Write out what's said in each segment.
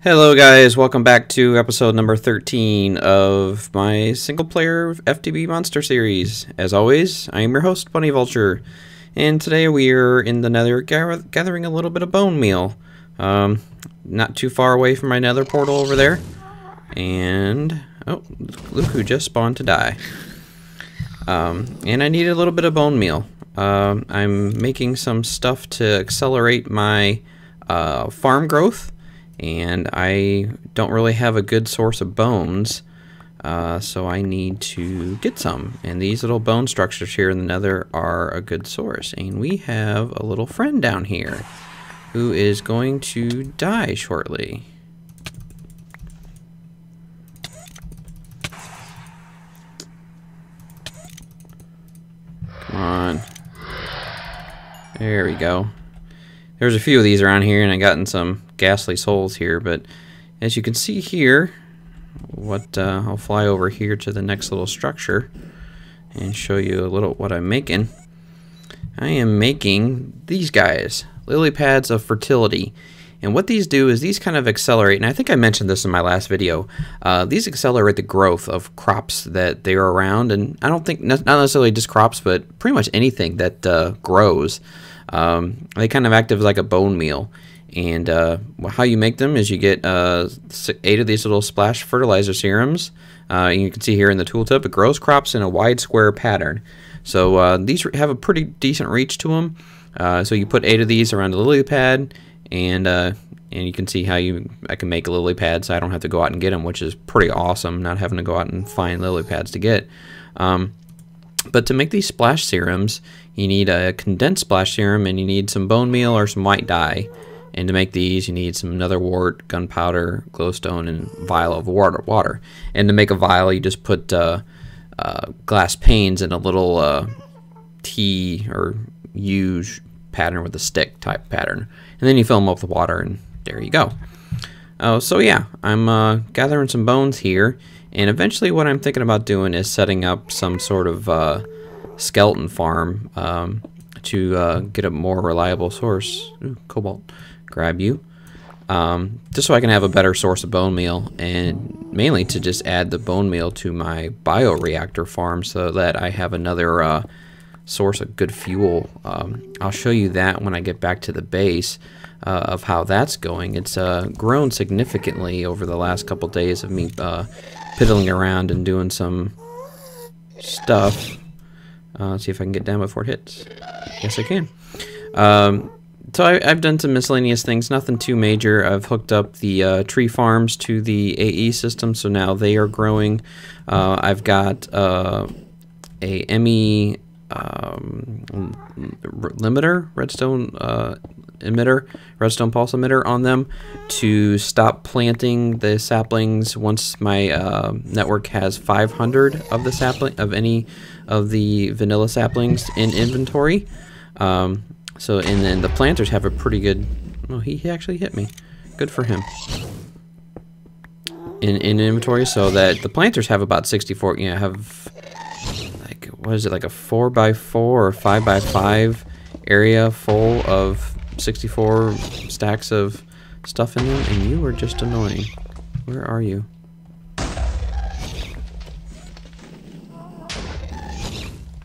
Hello guys, welcome back to episode number 13 of my single player FTB Monster series. As always, I am your host, Bunny Vulture, and today we are in the nether gathering a little bit of bone meal. Um, not too far away from my nether portal over there. And, oh, look who just spawned to die. Um, and I need a little bit of bone meal. Um, I'm making some stuff to accelerate my uh, farm growth and I don't really have a good source of bones, uh, so I need to get some. And these little bone structures here in the nether are a good source. And we have a little friend down here who is going to die shortly. Come on. There we go. There's a few of these around here, and I've gotten some ghastly souls here, but as you can see here, what uh, I'll fly over here to the next little structure and show you a little what I'm making. I am making these guys, lily pads of fertility. And what these do is these kind of accelerate, and I think I mentioned this in my last video, uh, these accelerate the growth of crops that they are around, and I don't think, not necessarily just crops, but pretty much anything that uh, grows. Um, they kind of act as like a bone meal. And uh, how you make them is you get uh, eight of these little splash fertilizer serums. Uh, you can see here in the tooltip, it grows crops in a wide square pattern. So uh, these have a pretty decent reach to them. Uh, so you put eight of these around the lily pad, and uh, and you can see how you I can make a lily pad, so I don't have to go out and get them, which is pretty awesome. Not having to go out and find lily pads to get. Um, but to make these splash serums, you need a condensed splash serum and you need some bone meal or some white dye. And to make these, you need some nether wart, gunpowder, glowstone, and vial of water. water. And to make a vial, you just put uh, uh, glass panes in a little uh, T or U pattern with a stick type pattern. And then you fill them up with water, and there you go. Oh, so yeah, I'm uh, gathering some bones here. And eventually what I'm thinking about doing is setting up some sort of uh, skeleton farm um, to uh, get a more reliable source. Ooh, cobalt, grab you. Um, just so I can have a better source of bone meal and mainly to just add the bone meal to my bioreactor farm so that I have another uh, source of good fuel. Um, I'll show you that when I get back to the base uh, of how that's going. It's uh, grown significantly over the last couple days of me uh, piddling around and doing some stuff. Uh, see if I can get down before it hits. Yes, I can. Um, so I, have done some miscellaneous things, nothing too major. I've hooked up the uh, tree farms to the AE system, so now they are growing. Uh, I've got uh, a ME um, limiter, redstone uh, emitter, redstone pulse emitter on them to stop planting the saplings once my uh, network has 500 of the sapling of any of the vanilla saplings in inventory. Um, so and then the planters have a pretty good. Oh, he actually hit me. Good for him. In in inventory, so that the planters have about 64. You know, have like what is it like a four by four or five by five area full of 64 stacks of stuff in them, and you are just annoying. Where are you?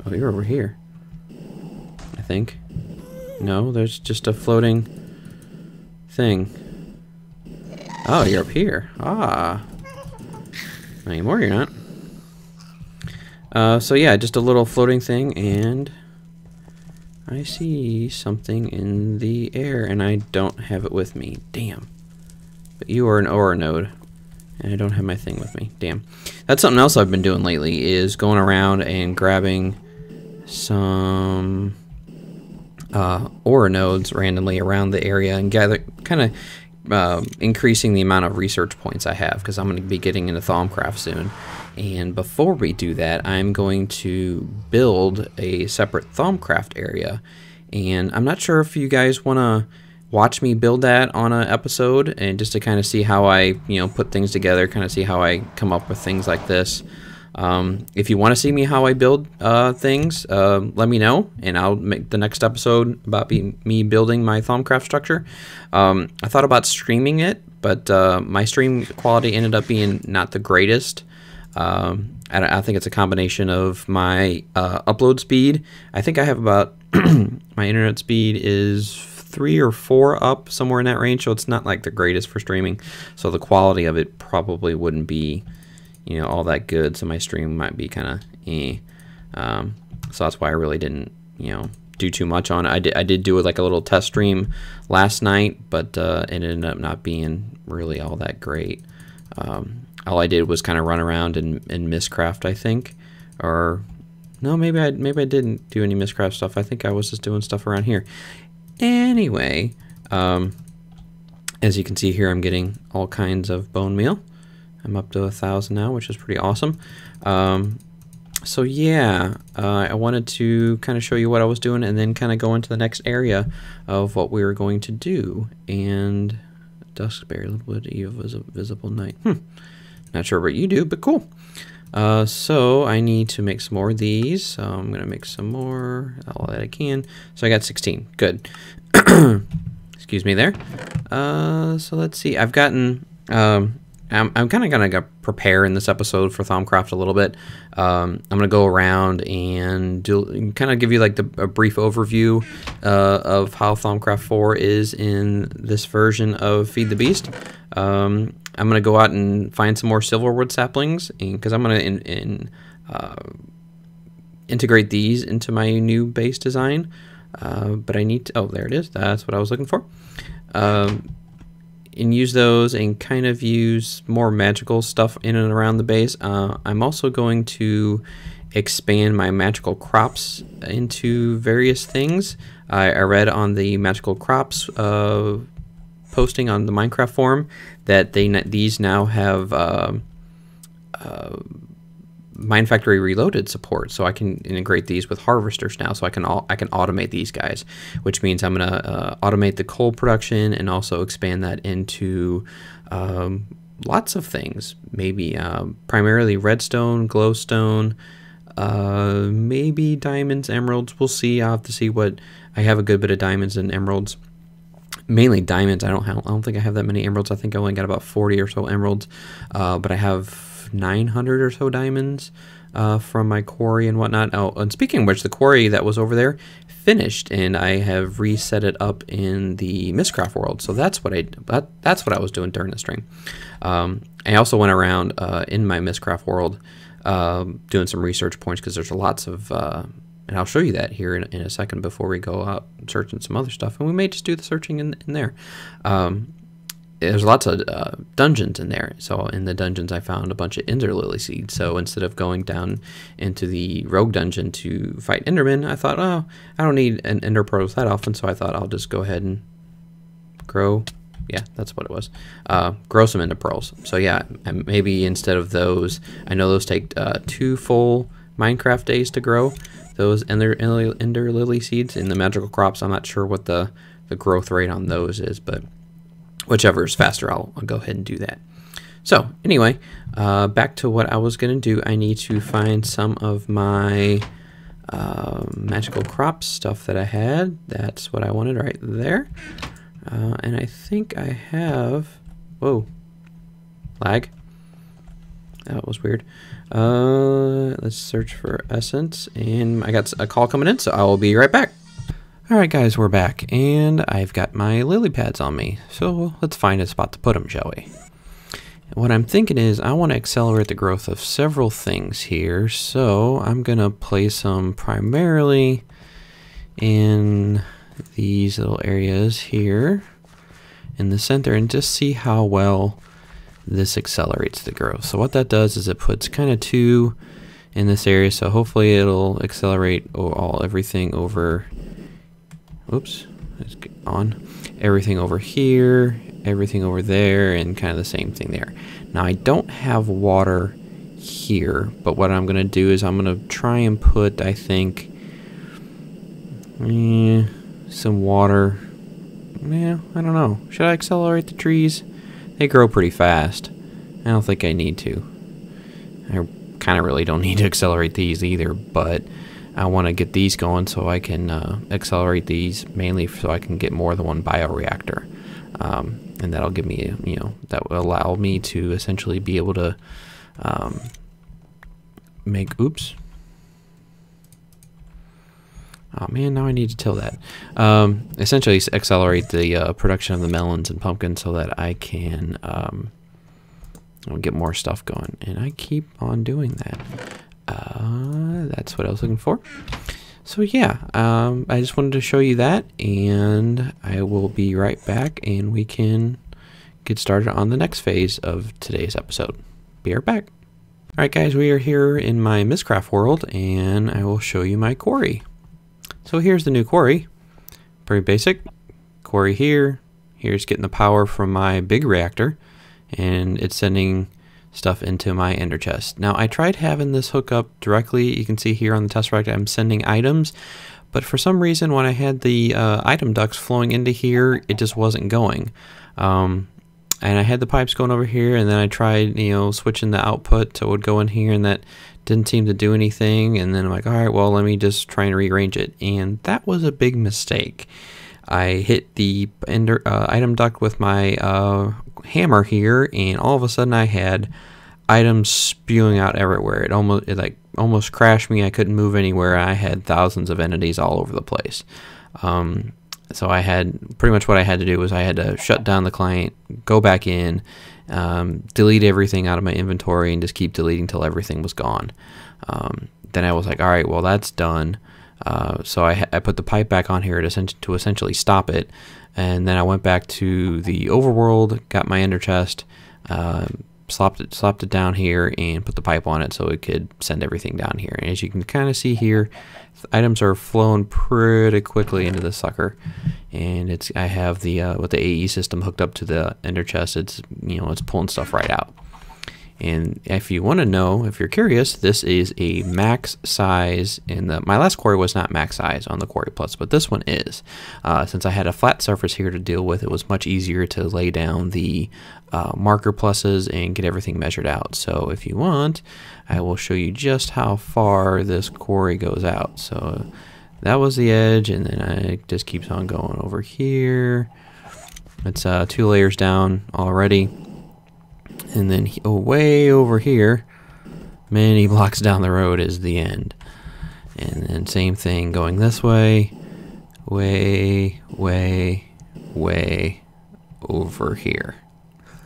Oh, you're over here. I think. No, there's just a floating thing. Oh, you're up here. Ah. Not anymore, you're not. Uh, so yeah, just a little floating thing, and I see something in the air and I don't have it with me. Damn. But you are an aura node and I don't have my thing with me. Damn. That's something else I've been doing lately is going around and grabbing some uh, aura nodes randomly around the area and gather kind of uh, increasing the amount of research points I have because I'm going to be getting into Thaumcraft soon. And before we do that, I'm going to build a separate Thaumcraft area. And I'm not sure if you guys want to watch me build that on an episode and just to kind of see how I, you know, put things together, kind of see how I come up with things like this. Um, if you want to see me how I build uh, things, uh, let me know, and I'll make the next episode about be, me building my Thaumcraft structure. Um, I thought about streaming it, but uh, my stream quality ended up being not the greatest. Um, I, I, think it's a combination of my uh, upload speed. I think I have about my internet speed is three or four up somewhere in that range, so it's not like the greatest for streaming. So the quality of it probably wouldn't be, you know, all that good. So my stream might be kind of eh. Um, so that's why I really didn't, you know, do too much on it. I did, I did do like a little test stream last night, but uh, it ended up not being really all that great. Um, all I did was kind of run around and, and Mystcraft, I think, or no, maybe I maybe I didn't do any Mystcraft stuff. I think I was just doing stuff around here. Anyway, um, as you can see here, I'm getting all kinds of bone meal. I'm up to a thousand now, which is pretty awesome. Um, so yeah, uh, I wanted to kind of show you what I was doing and then kind of go into the next area of what we were going to do. And Duskberry would Eve was a visible night. Hmm. Not sure what you do, but cool. Uh, so I need to make some more of these. So I'm going to make some more, all that I can. So I got 16. Good. Excuse me there. Uh, so let's see. I've gotten... Um, I'm, I'm kind of going to prepare in this episode for Thaumcraft a little bit. Um, I'm going to go around and do, kind of give you like the, a brief overview uh, of how Thaumcraft 4 is in this version of Feed the Beast. Um, I'm going to go out and find some more silverwood saplings because I'm going to in, in, uh, integrate these into my new base design. Uh, but I need to, oh, there it is. That's what I was looking for. Um, and use those and kind of use more magical stuff in and around the base. Uh, I'm also going to expand my magical crops into various things. I, I read on the magical crops uh, posting on the Minecraft forum that they these now have uh, uh, Factory Reloaded support, so I can integrate these with harvesters now, so I can I can automate these guys, which means I'm gonna uh, automate the coal production and also expand that into um, lots of things. Maybe um, primarily redstone, glowstone, uh, maybe diamonds, emeralds. We'll see. I'll have to see what I have a good bit of diamonds and emeralds mainly diamonds. I don't have, I don't think I have that many emeralds. I think I only got about 40 or so emeralds, uh, but I have 900 or so diamonds uh, from my quarry and whatnot. Oh, and speaking of which, the quarry that was over there finished, and I have reset it up in the Mystcraft world. So that's what I that, that's what I was doing during the stream. Um, I also went around uh, in my Mystcraft world. Um, doing some research points because there's lots of uh, and I'll show you that here in, in, a second before we go out searching some other stuff. And we may just do the searching in, in there. Um, there's lots of uh, dungeons in there. So in the dungeons, I found a bunch of Ender Lily seeds. So instead of going down into the Rogue dungeon to fight Enderman, I thought, oh, I don't need an Ender Pearls that often. So I thought I'll just go ahead and grow. Yeah, that's what it was. Uh, grow some Ender Pearls. So yeah, maybe instead of those, I know those take uh, two full Minecraft days to grow those ender, ender lily seeds in the magical crops. I'm not sure what the, the growth rate on those is, but whichever is faster, I'll, I'll go ahead and do that. So anyway, uh, back to what I was going to do. I need to find some of my uh, magical crops stuff that I had. That's what I wanted right there. Uh, and I think I have... Whoa. Lag. That was weird. Uh, let's search for essence, and I got a call coming in, so I will be right back. Alright guys, we're back, and I've got my lily pads on me, so let's find a spot to put them, shall we? What I'm thinking is I want to accelerate the growth of several things here, so I'm going to place them primarily in these little areas here in the center and just see how well this accelerates the growth. So what that does is it puts kind of two in this area. So hopefully it'll accelerate all everything over. Oops, let's get on everything over here, everything over there, and kind of the same thing there. Now I don't have water here, but what I'm gonna do is I'm gonna try and put I think eh, some water. Yeah, I don't know. Should I accelerate the trees? They grow pretty fast. I don't think I need to. I kind of really don't need to accelerate these either, but I want to get these going so I can uh, accelerate these mainly so I can get more than one bioreactor. Um, and that'll give me, you know, that will allow me to essentially be able to um, make, oops. Oh man, now I need to till that. Um, essentially, accelerate the uh, production of the melons and pumpkins so that I can um, get more stuff going. And I keep on doing that. Uh, that's what I was looking for. So yeah, um, I just wanted to show you that, and I will be right back, and we can get started on the next phase of today's episode. Be right back. Alright guys, we are here in my Mystcraft world, and I will show you my quarry. So here's the new quarry. Pretty basic. Quarry here. Here's getting the power from my big reactor, and it's sending stuff into my ender chest. Now I tried having this hook up directly. You can see here on the test tesseract I'm sending items, but for some reason when I had the uh, item ducts flowing into here, it just wasn't going. Um, and I had the pipes going over here, and then I tried, you know, switching the output it would go in here, and that didn't seem to do anything. And then I'm like, all right, well, let me just try and rearrange it, and that was a big mistake. I hit the ender, uh, item duct with my uh, hammer here, and all of a sudden I had items spewing out everywhere. It almost it like almost crashed me. I couldn't move anywhere. I had thousands of entities all over the place. Um, so I had pretty much what I had to do was I had to shut down the client, go back in, um, delete everything out of my inventory, and just keep deleting till everything was gone. Um, then I was like, all right, well that's done. Uh, so I, I put the pipe back on here to, to essentially stop it, and then I went back to the overworld, got my ender chest, uh, slapped it, slapped it down here, and put the pipe on it so it could send everything down here. And as you can kind of see here, items are flowing pretty quickly into the sucker, and it's I have the uh, with the AE system hooked up to the ender chest. It's you know it's pulling stuff right out. And if you want to know, if you're curious, this is a max size. In the my last quarry was not max size on the Quarry Plus, but this one is. Uh, since I had a flat surface here to deal with, it was much easier to lay down the uh, marker pluses and get everything measured out. So if you want, I will show you just how far this quarry goes out. So that was the edge, and then it just keeps on going over here. It's uh, two layers down already and then he, oh, way over here, many blocks down the road is the end. And then same thing going this way, way, way, way over here.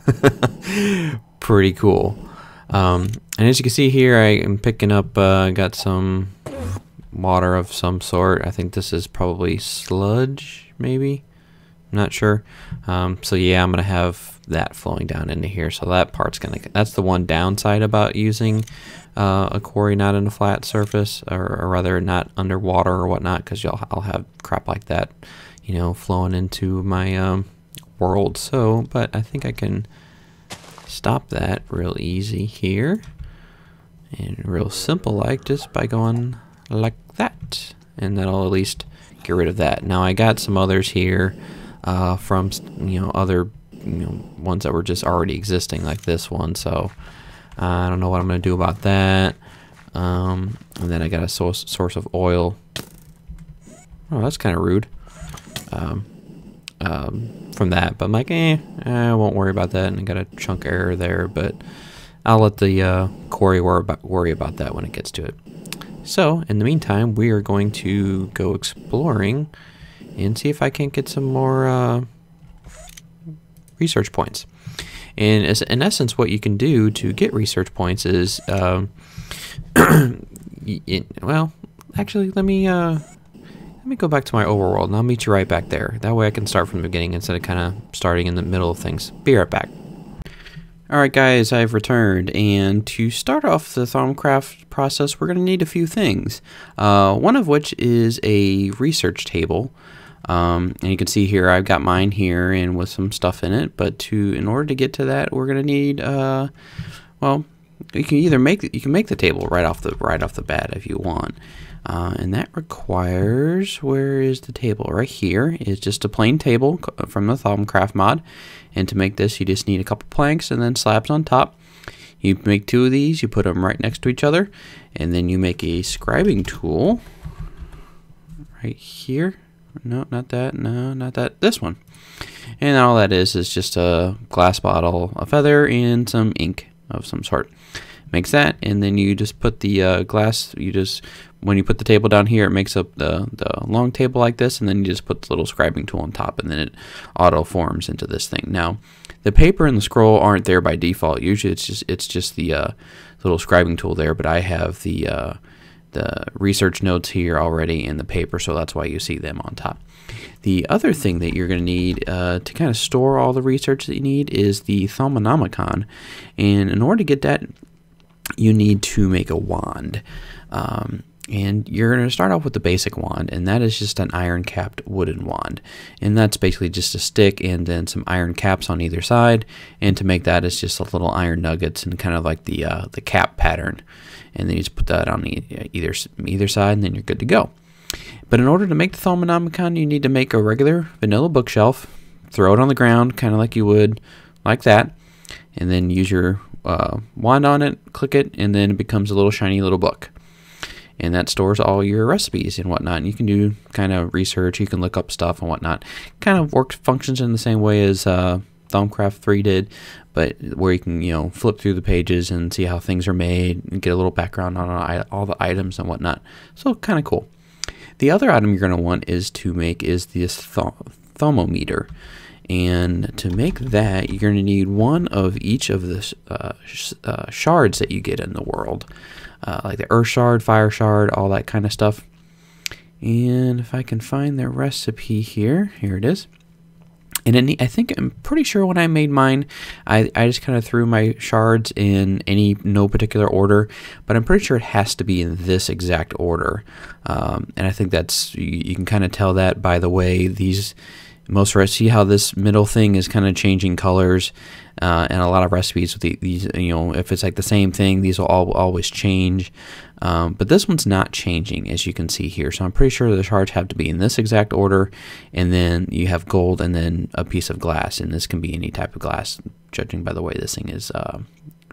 Pretty cool. Um, and as you can see here, I am picking up, uh, got some water of some sort. I think this is probably sludge, maybe. I'm not sure. Um, so yeah, I'm gonna have that flowing down into here. So that part's gonna. That's the one downside about using uh, a quarry not in a flat surface, or, or rather not underwater or whatnot, because I'll have crap like that, you know, flowing into my um, world. So, but I think I can stop that real easy here, and real simple like just by going like that, and that'll at least get rid of that. Now I got some others here uh, from you know other you know ones that were just already existing like this one. So uh, I don't know what I'm gonna do about that. Um, and then I got a source source of oil. Oh, that's kind of rude. Um, um, from that, but I'm like, eh, I won't worry about that. And I got a chunk error there, but I'll let the uh, worry about, worry about that when it gets to it. So, in the meantime, we are going to go exploring and see if I can't get some more uh, research points. And as, in essence, what you can do to get research points is, um, well, actually, let me uh, me go back to my overworld, and I'll meet you right back there. That way, I can start from the beginning instead of kind of starting in the middle of things. Be right back. Alright guys, I've returned, and to start off the Thaumcraft process, we're going to need a few things. Uh, one of which is a research table. Um, and you can see here I've got mine here and with some stuff in it. But to in order to get to that, we're gonna need uh, well, you can either make you can make the table right off the right off the bat if you want. Uh, and that requires where is the table right here is just a plain table from the Thaumcraft mod and to make this you just need a couple planks and then slabs on top you make two of these you put them right next to each other and then you make a scribing tool right here no, not that. No, not that. This one. And all that is is just a glass bottle, a feather, and some ink of some sort. Makes that, and then you just put the uh, glass. You just when you put the table down here, it makes up the the long table like this, and then you just put the little scribing tool on top, and then it auto forms into this thing. Now, the paper and the scroll aren't there by default. Usually, it's just it's just the uh, little scribing tool there, but I have the uh, the research notes here already in the paper, so that's why you see them on top. The other thing that you're going to need uh, to kind of store all the research that you need is the Thaumonomicon, and in order to get that, you need to make a wand. Um, and you're going to start off with the basic wand, and that is just an iron capped wooden wand. And that's basically just a stick and then some iron caps on either side. And to make that, it's just a little iron nuggets and kind of like the uh, the cap pattern. And then you just put that on either either side, and then you're good to go. But in order to make the Thaumonomicon, you need to make a regular vanilla bookshelf, throw it on the ground, kind of like you would, like that, and then use your uh, wand on it, click it, and then it becomes a little shiny little book. And that stores all your recipes and whatnot. And you can do kind of research, you can look up stuff and whatnot. Kind of works, functions in the same way as uh, Thaumcraft 3 did, but where you can, you know, flip through the pages and see how things are made and get a little background on all the items and whatnot. So, kind of cool. The other item you're going to want is to make is this th Thaumometer. And to make that, you're going to need one of each of the uh, sh uh, shards that you get in the world, uh, like the earth shard, fire shard, all that kind of stuff. And if I can find the recipe here, here it is. And I think I'm pretty sure when I made mine, I, I just kind of threw my shards in any no particular order, but I'm pretty sure it has to be in this exact order. Um, and I think that's you, you can kind of tell that by the way these most see how this middle thing is kind of changing colors uh, and a lot of recipes with the, these you know if it's like the same thing these will all always change. Um, but this one's not changing as you can see here. So I'm pretty sure the shards have to be in this exact order and then you have gold and then a piece of glass and this can be any type of glass judging by the way this thing is uh,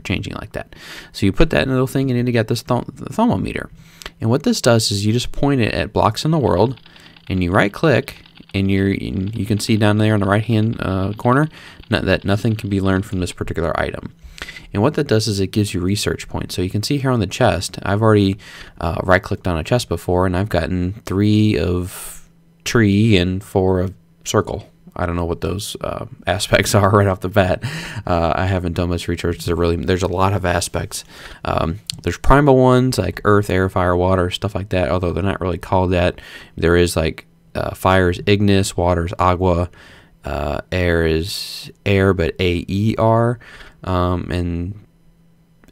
changing like that. So you put that little thing and then you get this th Thaumometer. And what this does is you just point it at blocks in the world and you right click and you you can see down there on the right hand uh, corner that nothing can be learned from this particular item. And what that does is it gives you research points. So you can see here on the chest, I've already uh, right clicked on a chest before and I've gotten three of tree and four of circle. I don't know what those uh, aspects are right off the bat. Uh, I haven't done much research. There really, there's a lot of aspects. Um, there's primal ones like earth, air, fire, water, stuff like that. Although they're not really called that. There is like uh, fire is ignis, water is aqua, uh, air is air, but A E R, um, and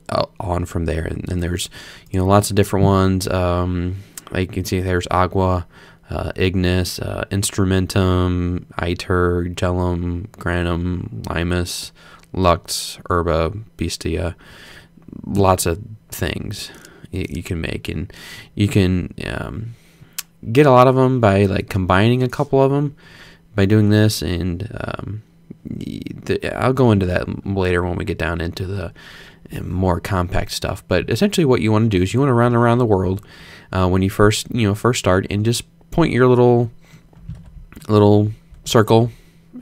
uh, on from there. And then there's you know lots of different ones. Um, like you can see, there's aqua, uh, ignis, uh, instrumentum, iter, gelum, granum, limus, lux, herba, bestia. Lots of things you, you can make, and you can. Um, get a lot of them by like combining a couple of them by doing this and um, the, I'll go into that later when we get down into the uh, more compact stuff but essentially what you want to do is you want to run around the world uh, when you first you know first start and just point your little little circle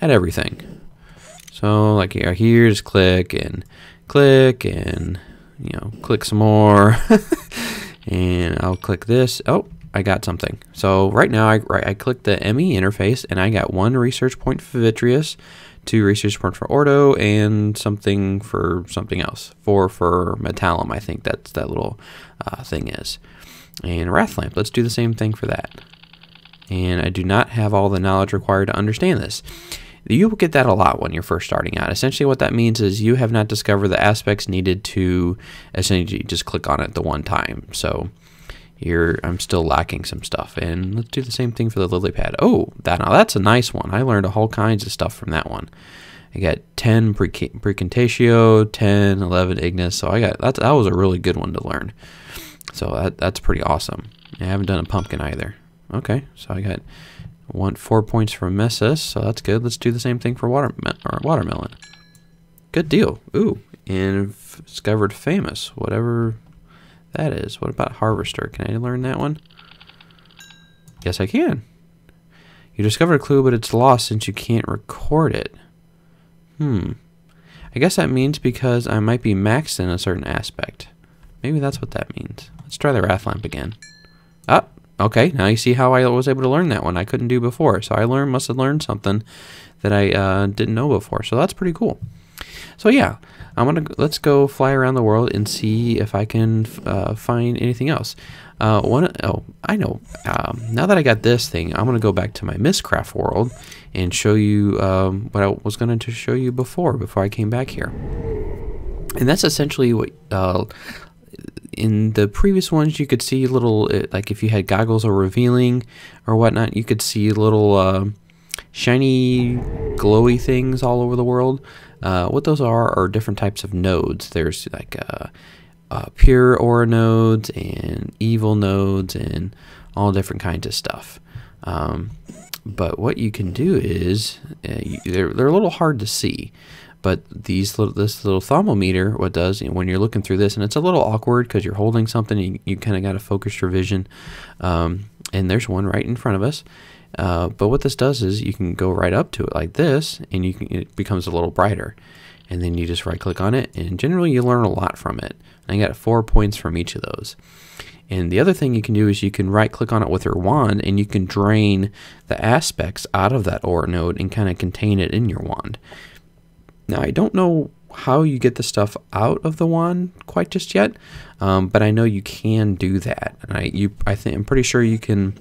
at everything. So like here, here just click and click and you know click some more and I'll click this. Oh I got something. So right now I, I click the ME interface and I got one research point for Vitreus, two research points for Ordo, and something for something else. Four for Metallum, I think that's that little uh, thing is. And Wrathlamp, let's do the same thing for that. And I do not have all the knowledge required to understand this. You will get that a lot when you're first starting out. Essentially, what that means is you have not discovered the aspects needed to essentially just click on it the one time. So here I'm still lacking some stuff. And let's do the same thing for the lily pad. Oh, that now that's a nice one. I learned a whole kinds of stuff from that one. I got 10 Praecantatio, 10, 11 Ignis. So I got that. That was a really good one to learn. So that, that's pretty awesome. I haven't done a pumpkin either. Okay, so I got one four points for Messis, so that's good. Let's do the same thing for water watermelon. Good deal. Ooh, and discovered Fames. Whatever that is. What about Harvester? Can I learn that one? Yes, I can. You discovered a clue, but it's lost since you can't record it. Hmm. I guess that means because I might be maxed in a certain aspect. Maybe that's what that means. Let's try the wrath lamp again. Ah, okay. Now you see how I was able to learn that one. I couldn't do before. So I learned, must have learned something that I uh, didn't know before. So that's pretty cool. So yeah, I'm gonna let's go fly around the world and see if I can uh, find anything else. Uh, one oh I know. Um, now that I got this thing, I'm gonna go back to my Mystcraft world and show you um, what I was going to show you before before I came back here. And that's essentially what uh, in the previous ones you could see little uh, like if you had goggles or revealing or whatnot, you could see little uh, shiny glowy things all over the world. Uh, what those are are different types of nodes. There's like uh, uh, pure aura nodes and evil nodes and all different kinds of stuff. Um, but what you can do is uh, you, they're, they're a little hard to see. But these little, this little Thaumometer, what does you know, when you're looking through this, and it's a little awkward because you're holding something, you, you kind of got to focus your vision. Um, and there's one right in front of us. Uh, but what this does is you can go right up to it like this, and you can, it becomes a little brighter. And then you just right click on it, and generally you learn a lot from it. I got four points from each of those. And the other thing you can do is you can right click on it with your wand and you can drain the aspects out of that aura node and kind of contain it in your wand. Now, I don't know how you get the stuff out of the wand quite just yet, um, but I know you can do that. And I, you, I think I'm pretty sure you can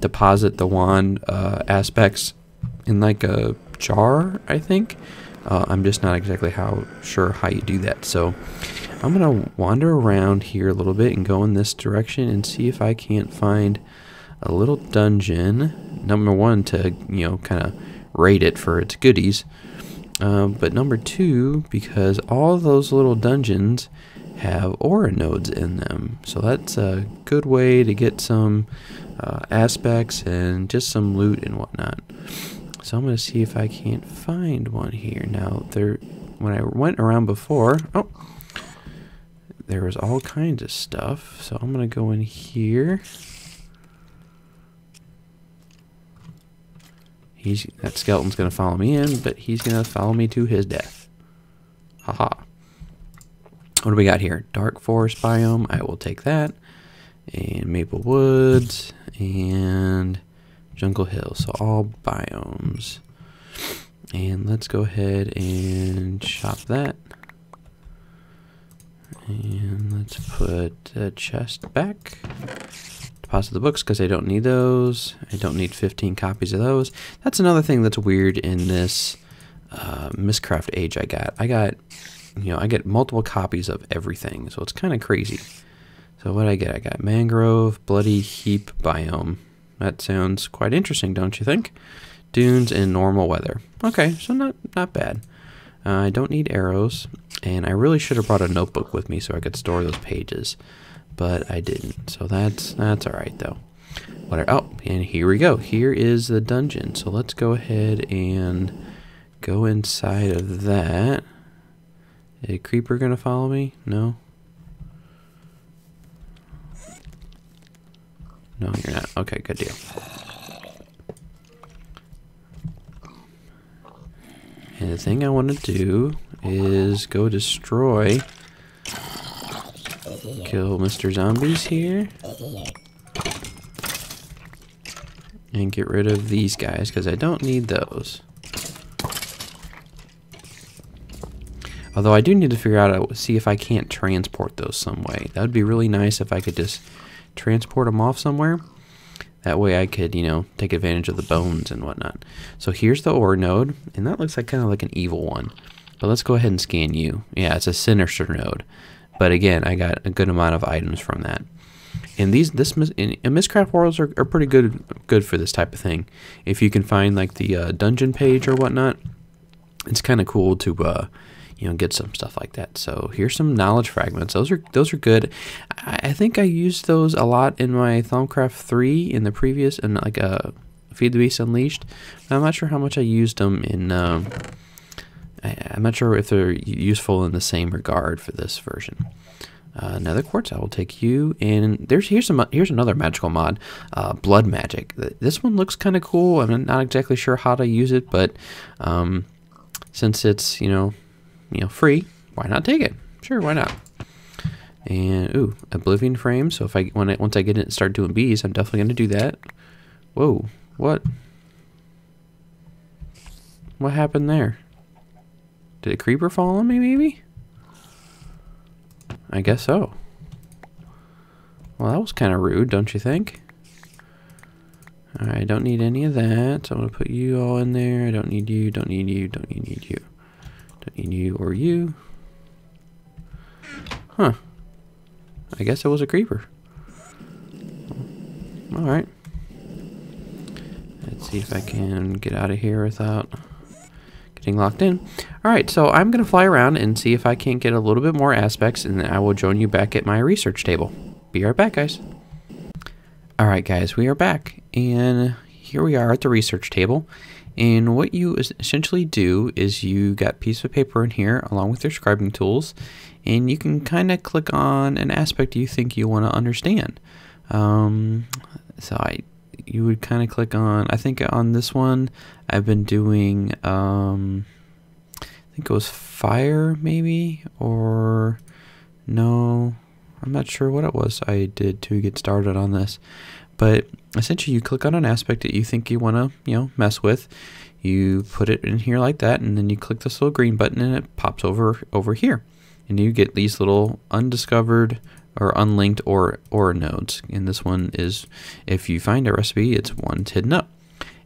deposit the wand uh, aspects in like a jar. I think. Uh, I'm just not exactly how sure how you do that. So I'm going to wander around here a little bit and go in this direction and see if I can't find a little dungeon. Number one, to, you know, kind of rate it for its goodies. Um, but number two, because all those little dungeons have aura nodes in them. So that's a good way to get some uh, aspects and just some loot and whatnot. So I'm going to see if I can't find one here. Now, there, when I went around before, oh, there was all kinds of stuff. So I'm going to go in here. He's That skeleton's going to follow me in, but he's going to follow me to his death. Haha. What do we got here? Dark forest biome. I will take that. And maple woods. And jungle hill So all biomes. And let's go ahead and shop that. And let's put the chest back. Deposit the books because I don't need those. I don't need 15 copies of those. That's another thing that's weird in this uh, Mystcraft age I got. I got, you know, I get multiple copies of everything, so it's kind of crazy. So what I get? I got mangrove, bloody heap biome. That sounds quite interesting, don't you think? Dunes in normal weather. Okay, so not not bad. Uh, I don't need arrows, and I really should have brought a notebook with me so I could store those pages, but I didn't. So that's that's all right though. Whatever. Oh, and here we go. Here is the dungeon. So let's go ahead and go inside of that. Is a creeper gonna follow me? No. No, you're not. Okay, good deal. And the thing I want to do is go destroy, kill Mr. Zombies here, and get rid of these guys because I don't need those. Although I do need to figure out, uh, see if I can't transport those some way. That would be really nice if I could just transport them off somewhere. That way I could, you know, take advantage of the bones and whatnot. So here's the aura node, and that looks like kind of like an evil one. But let's go ahead and scan you. Yeah, it's a sinister node. But again, I got a good amount of items from that. And these, this, in Mystcraft worlds are, are pretty good, good for this type of thing. If you can find like the uh, dungeon page or whatnot, it's kind of cool to, uh, you know, get some stuff like that. So here's some knowledge fragments. Those are those are good. I, I think I used those a lot in my Thaumcraft 3 in the previous and like a uh, Feed the Beast Unleashed. I'm not sure how much I used them in. Um, I, am not sure if they're useful in the same regard for this version. uh, another quartz. I will take you, and there's here's some here's another magical mod, uh, blood magic. This one looks kind of cool. I'm not exactly sure how to use it, but um, since it's you know you know free, why not take it? Sure, why not? And ooh, oblivion frame. So if I when I, once I get it and start doing bees, I'm definitely gonna do that. Whoa, what? What happened there? Did a creeper fall on me, maybe? I guess so. Well, that was kind of rude, don't you think? I don't need any of that. So I'm going to put you all in there. I don't need you, don't need you, don't need you. Don't need you or you. Huh. I guess it was a creeper. Alright. Let's see if I can get out of here without getting locked in. Alright, so I'm going to fly around and see if I can't get a little bit more aspects, and then I will join you back at my research table. Be right back, guys. Alright, guys, we are back, and here we are at the research table. And what you essentially do is you got piece of paper in here along with your scribing tools, and you can kind of click on an aspect you think you want to understand. Um, so I you would kind of click on, I think on this one, I've been doing, um, I think it was fire maybe, or no, I'm not sure what it was I did to get started on this. But essentially you click on an aspect that you think you want to, you know, mess with. You put it in here like that, and then you click this little green button and it pops over over here. And you get these little undiscovered or unlinked or or nodes. And this one is if you find a recipe, it's one hidden up.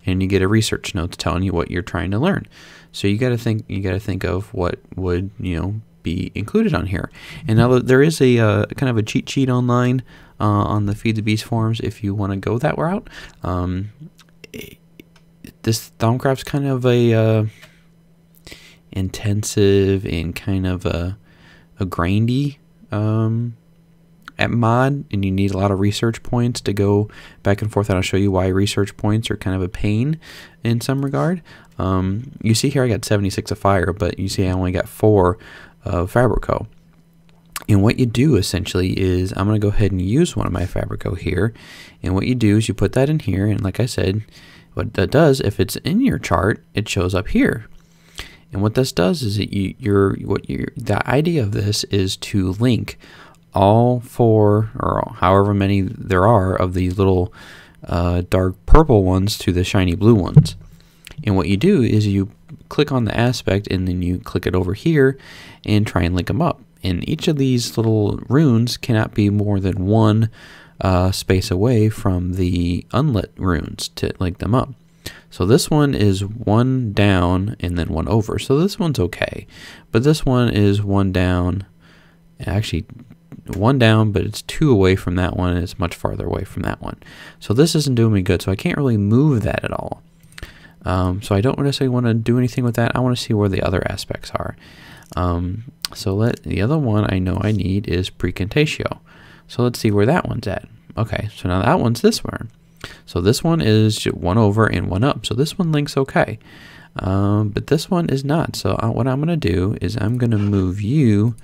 And you get a research note telling you what you're trying to learn. So you got to think you got to think of what would, you know, be included on here. And now there is a uh, kind of a cheat sheet online uh, on the Feed the Beast forums if you want to go that route. Um, this Thaumcraft's kind of a uh, intensive and kind of a, a grindy um, at mod and you need a lot of research points to go back and forth and I'll show you why research points are kind of a pain in some regard. Um, you see here I got 76 of fire but you see I only got 4 of Fabrico. And what you do essentially is I'm going to go ahead and use one of my Fabrico here and what you do is you put that in here and like I said what that does if it's in your chart it shows up here and what this does is that you, you're what you the idea of this is to link all four or however many there are of these little uh, dark purple ones to the shiny blue ones. And what you do is you click on the aspect and then you click it over here and try and link them up. And each of these little runes cannot be more than one uh, space away from the unlit runes to link them up. So this one is one down and then one over. So this one's okay. But this one is one down, actually one down, but it's two away from that one, and it's much farther away from that one. So this isn't doing me good, so I can't really move that at all. Um, so I don't necessarily want to do anything with that. I want to see where the other aspects are. Um, so let the other one I know I need is Praecantatio. So let's see where that one's at. Okay, so now that one's this one. So this one is one over and one up. So this one links okay. Um, but this one is not. So uh, what I'm going to do is I'm going to move you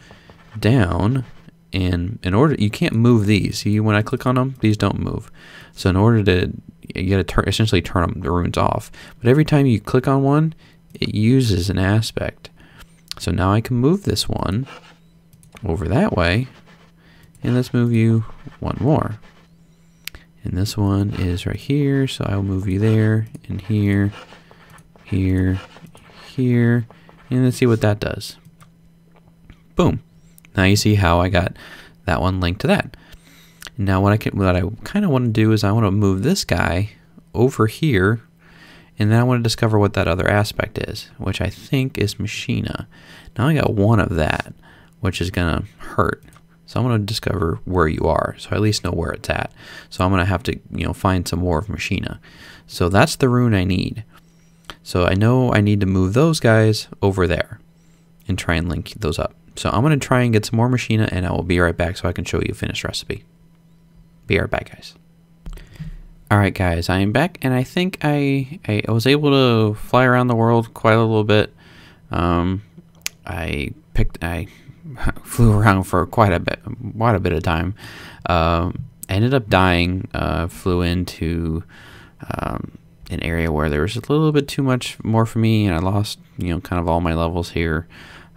down and in order you can't move these see when I click on them these don't move so in order to you got to turn essentially turn them, the runes off but every time you click on one it uses an aspect so now I can move this one over that way and let's move you one more. And this one is right here so I will move you there and here here here and let's see what that does. Boom. Now you see how I got that one linked to that. Now what I I kind of want to do is I want to move this guy over here, and then I want to discover what that other aspect is, which I think is Machina. Now I got one of that, which is gonna hurt. So I'm gonna discover where you are, so I at least know where it's at. So I'm gonna have to, you know, find some more of Machina. So that's the rune I need. So I know I need to move those guys over there and try and link those up. So I'm going to try and get some more Machina and I will be right back so I can show you a finished recipe. Be right back, guys. Alright guys, I am back and I think I, I was able to fly around the world quite a little bit. Um, I picked, I flew around for quite a bit, quite a bit of time. Um, ended up dying. Uh, flew into um, an area where there was a little bit too much more for me, and I lost, you know, kind of all my levels here.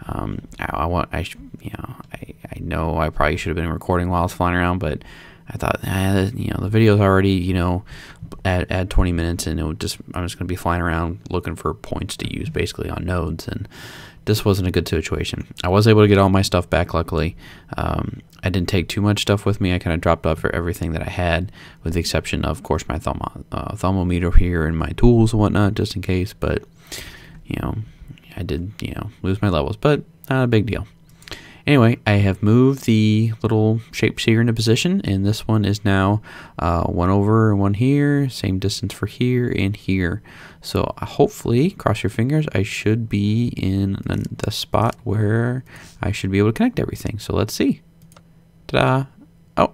Um, I, I, want, I, you know, I, I know I probably should have been recording while I was flying around, but I thought, eh, you know, the video's already, you know, at, at 20 minutes, and it would just, I'm just going to be flying around looking for points to use basically on nodes, and this wasn't a good situation. I was able to get all my stuff back, luckily. Um, I didn't take too much stuff with me. I kind of dropped off for everything that I had, with the exception of, of course, my thermo, uh, Thaumometer here and my tools and whatnot, just in case. But, you know, I did, you know, lose my levels, but not a big deal. Anyway, I have moved the little shapes here into position, and this one is now uh, one over and one here, same distance for here and here. So uh, hopefully, cross your fingers, I should be in the spot where I should be able to connect everything. So let's see. Ta-da! Oh,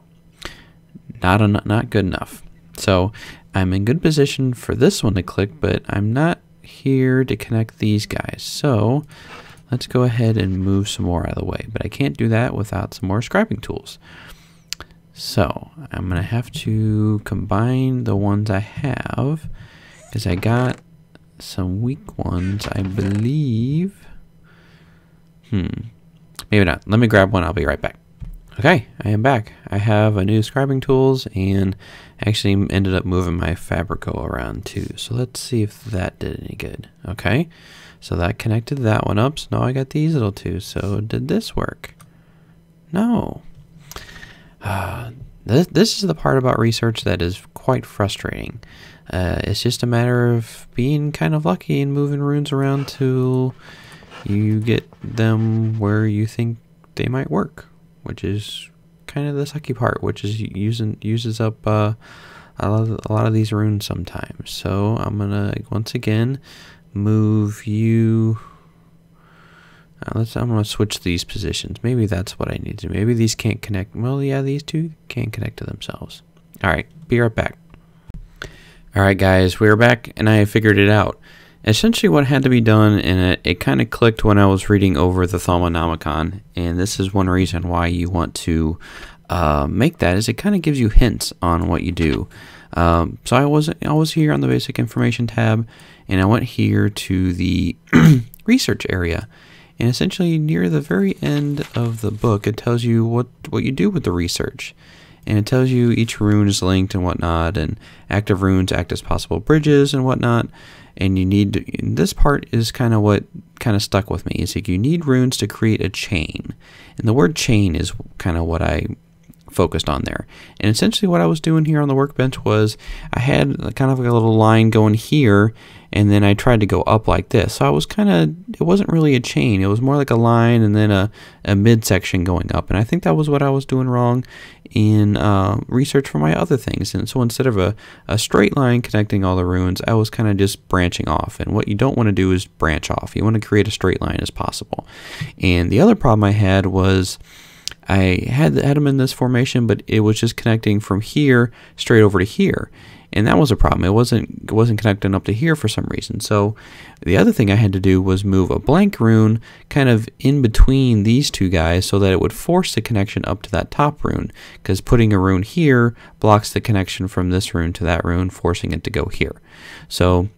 not, not good enough. So I'm in good position for this one to click, but I'm not here to connect these guys. So let's go ahead and move some more out of the way. But I can't do that without some more scribing tools. So I'm going to have to combine the ones I have because I got some weak ones, I believe. Hmm. Maybe not. Let me grab one. I'll be right back. Okay, I am back. I have a new scribing tools and actually ended up moving my Fabrico around too. So let's see if that did any good. Okay, so that connected that one up. So now I got these little two. So did this work? No. Uh, this, this is the part about research that is quite frustrating. Uh, it's just a matter of being kind of lucky and moving runes around till you get them where you think they might work which is kind of the sucky part, which is using uses up uh, a, lot of, a lot of these runes sometimes. So I'm gonna once again move you. Uh, let's. I'm gonna switch these positions. Maybe that's what I need to. Maybe these can't connect. Well, yeah, these two can't connect to themselves. All right, be right back. All right, guys, we're back, and I figured it out essentially what had to be done, and it, it kind of clicked when I was reading over the Thaumonomicon, and this is one reason why you want to uh, make that, is it kind of gives you hints on what you do. Um, so I was I was here on the basic information tab, and I went here to the research area, and essentially near the very end of the book, it tells you what what you do with the research. And it tells you each rune is linked and whatnot, and active runes act as possible bridges and whatnot. And you need to, this part is kind of what kind of stuck with me. Is like you need runes to create a chain. And the word chain is kind of what i focused on there and essentially what i was doing here on the workbench was i had kind of like a little line going here and then I tried to go up like this. So I was kind of, it wasn't really a chain. It was more like a line and then a, a midsection going up. And I think that was what I was doing wrong in uh, research for my other things. And so instead of a, a straight line connecting all the runes, I was kind of just branching off. And what you don't want to do is branch off. You want to create a straight line as possible. And the other problem I had was I had, had them in this formation, but it was just connecting from here straight over to here and that was a problem. It wasn't it wasn't connecting up to here for some reason. So the other thing I had to do was move a blank rune kind of in between these two guys so that it would force the connection up to that top rune because putting a rune here blocks the connection from this rune to that rune, forcing it to go here. So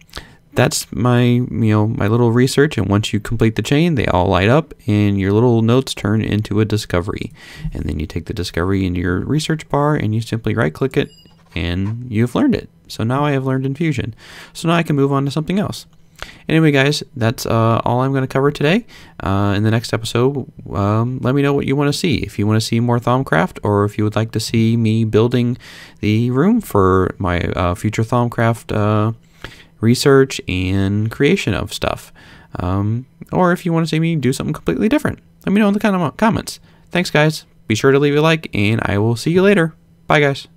that's my you know my little research and once you complete the chain they all light up and your little notes turn into a discovery and then you take the discovery into your research bar and you simply right click it and you've learned it. So now I have learned infusion. So now I can move on to something else. Anyway, guys, that's uh, all I'm going to cover today. Uh, in the next episode, um, let me know what you want to see. If you want to see more Thaumcraft, or if you would like to see me building the room for my uh, future Thaumcraft uh, research and creation of stuff. Um, or if you want to see me do something completely different, let me know in the comments. Thanks, guys. Be sure to leave a like, and I will see you later. Bye, guys.